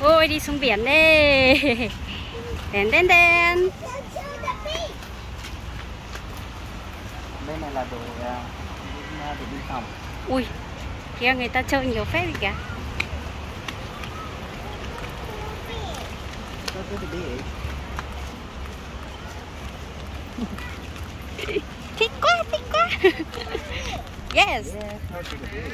ôi đi xuống biển đi. Đèn đèn đèn Bên này là đồ à, đồ biên phòng. ui kia người ta chơi nhiều phép gì kìa thích quá thích quá. Yes. Yeah, go to the beach.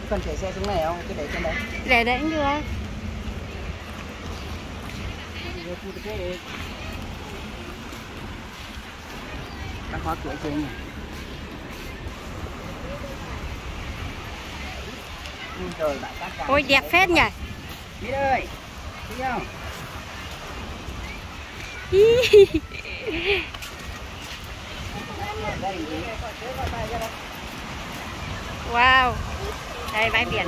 Có cần chạy xe xuống này không? Cái để trên đấy. để đấy cũng được. Đang khóa cửa trên ra. ôi đẹp phết nhỉ Mít ơi, thấy không? Wow đây bãi biển.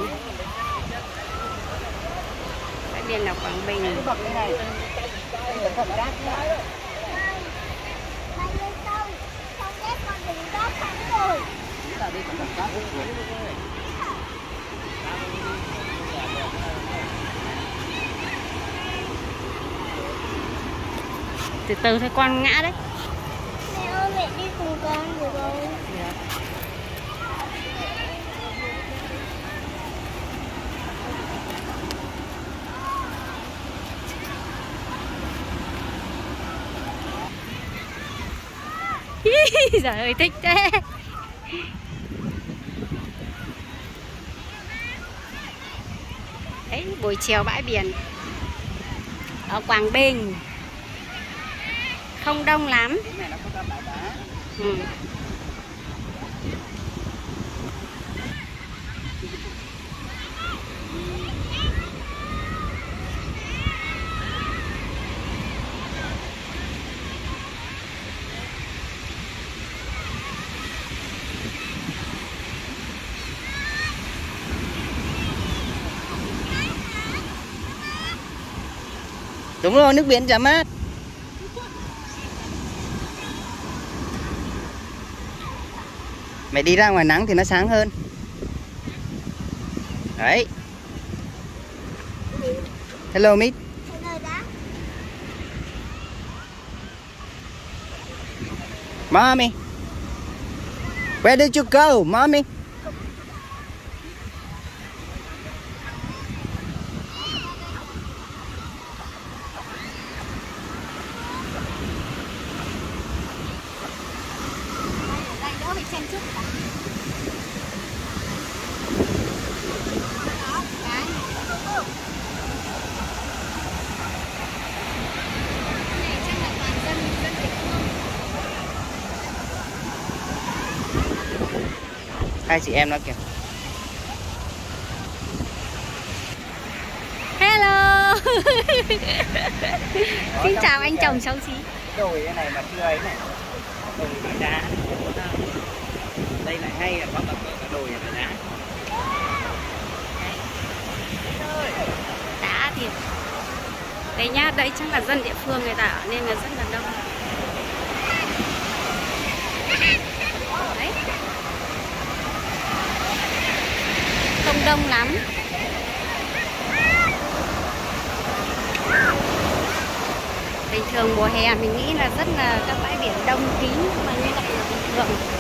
Bãi biển là Quảng Bình. Từ từ thôi con ngã đấy. Mẹ ơi mẹ đi cùng con được không? Trời ơi, thích thế. Đấy, buổi chiều bãi biển Ở Quảng Bình. Không đông lắm. Ừ. Đúng rồi, nước biển chả mát. Mày đi ra ngoài nắng thì nó sáng hơn. Đấy. Hello Mít. Mommy. Where did you go, mommy? Đây đỡ phải chen chút cả. Đó, cái. Này chắc là toàn dân dân địa phương. Hai chị em nó kìa. Hello Xin chào anh chồng xấu xí Đồi cái này mà chưa ấy này. Đồi đá. Đây lại hay là có cả đồi và đá. đã thì đấy nhá đấy chắc là dân địa phương người ta nên là rất là đông đấy không đông lắm. Bình thường mùa hè mình nghĩ là rất là các bãi biển đông kín, nhưng mà như vậy là bình thường.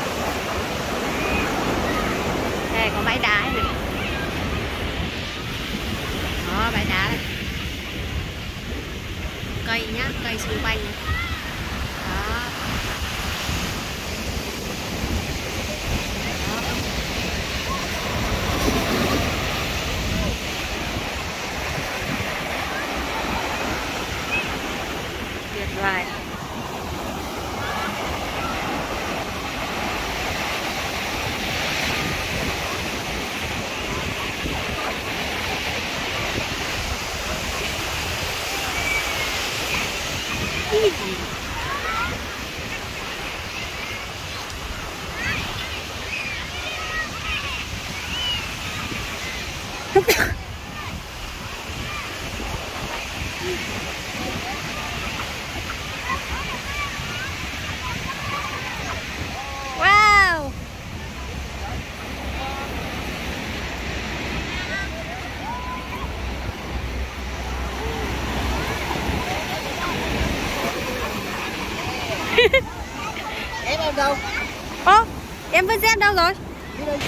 wow. Em em đâu? Ô em với dép đâu rồi? Đi đây.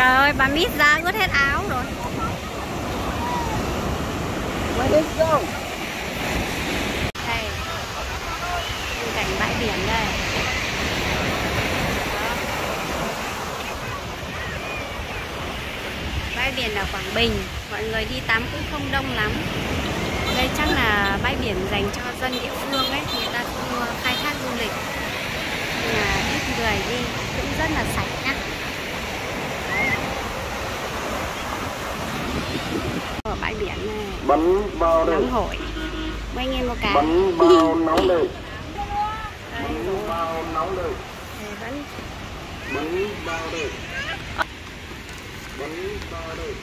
Trời ơi bà Mít ra ướt hết áo rồi. Where did go? Đây. Cảnh bãi biển đây. Bãi biển ở Quảng Bình Mọi người đi tắm cũng không đông lắm. Đây chắc là bãi biển dành cho dân địa phương ấy Người ta không khai thác du lịch. Nên là ít người đi Cũng rất là sạch nhá Ở bãi biển này bánh bao đây nóng hổi. Mấy anh em một cái. Bánh bao nóng đây bánh bao nóng đây bánh bao đây bánh bao đây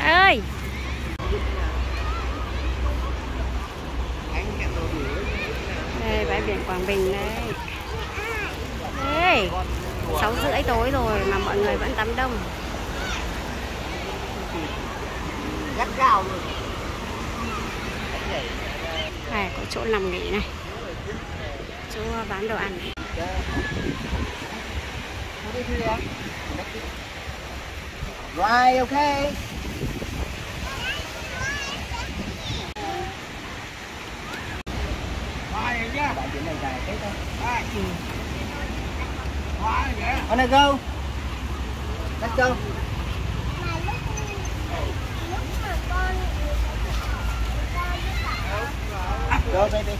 ơi! Đây bãi biển Quảng Bình đây đây sáu rưỡi tối rồi mà mọi người vẫn tắm đông Gắt gao luôn. này có chỗ nằm nghỉ này chỗ bán đồ ăn? Right, biển này dài thế thôi. Wanna go? Let's go. Go, baby.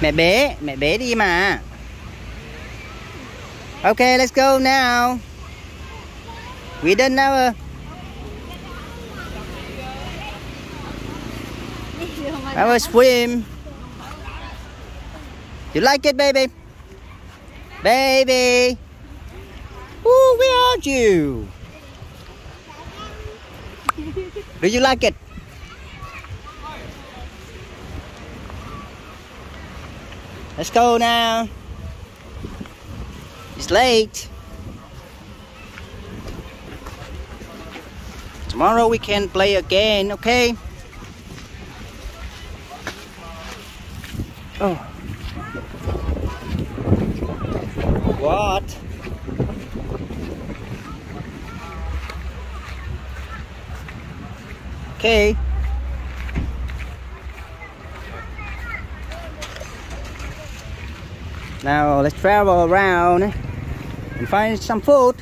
Mẹ bế, mẹ bế đi mà. Okay, let's go now. We done now. I will swim. You like it, baby? Baby. Ooh, where are you? Do you like it? Let's go now. It's late. Tomorrow we can play again, okay? Oh. What? Okay. Now let's travel around and find some food.